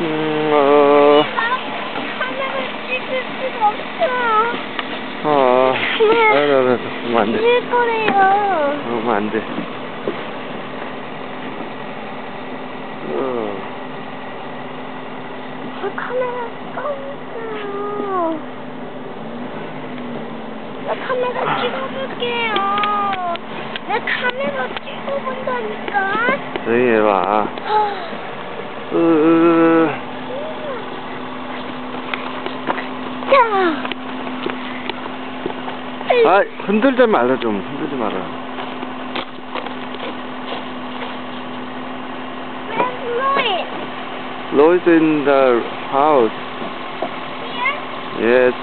음, 어. 어, 네. 알았어, 알았어. 그러면 안 돼. 찍을 거래요. 그러면 안 돼. 어, 아, 카메라 꺼졌어요. 나 카메라 찍어볼게요. 내 카메라 찍어본다니까. 해봐. 아, 으, 으, 아, 흔들지 말라, 좀. 흔들지 마라. Where's Louis? Lois in the house. Here? Yes.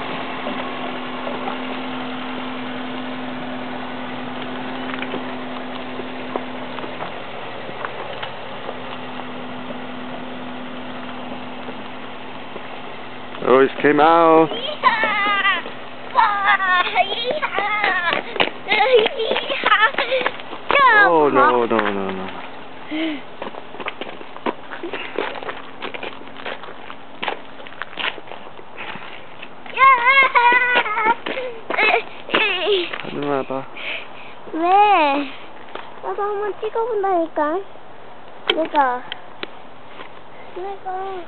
Lois came out. No, no, no, no. 하지 마봐. 왜? 나도 한번 찍어본다니까. 내가. 내가.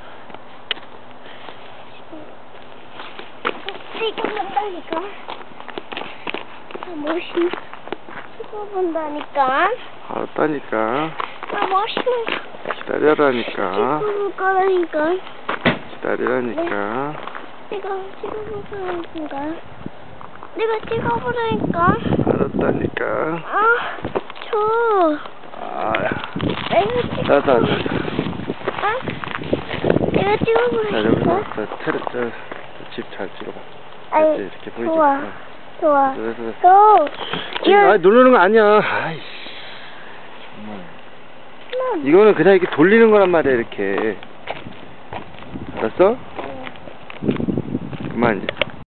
찍어본다니까. 나 멋있는 찍어본다니까. 알았다니까. 나 멋있는 기다려라니까. 찍어볼 거라니까. 기다리라니까. 내가 찍어볼 거라니까. 내가 찍어보라니까. 알았다니까. 아, 줘. 아, 내가 찍어. 자, 자, 자. 아, 내가 자, 찍어보라니까. 여기서, 저, 테레, 저, 집잘 찍어봐. 아이, 이렇게 보이지? 좋아. 어. 좋아. 됐어. 또. 지금, 아, 누르는 거 아니야. 아이씨. 이거는 그냥 이렇게 돌리는 거란 말이야, 이렇게. 알았어? 그만, 이제.